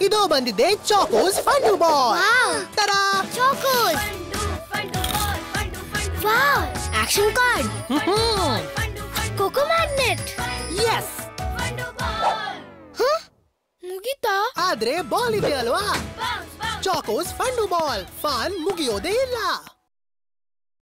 ಇದು ಬಂದಿದೆ ಚಾಕೋಸ್ ಫಂಡು ಬಾಲ್ ವಾವ್ ತರಾ Chocos wow action card coco magnets ಮುಗಿತಾ ಆದ್ರೆ ಬಾಲ್ ಇದೆ ಅಲ್ವಾ ಚಾಕೋಸ್ ಫಂಡು ಬಾಲ್ ಫನ್ ಮುಗಿಯೋದೇ ಇಲ್ಲ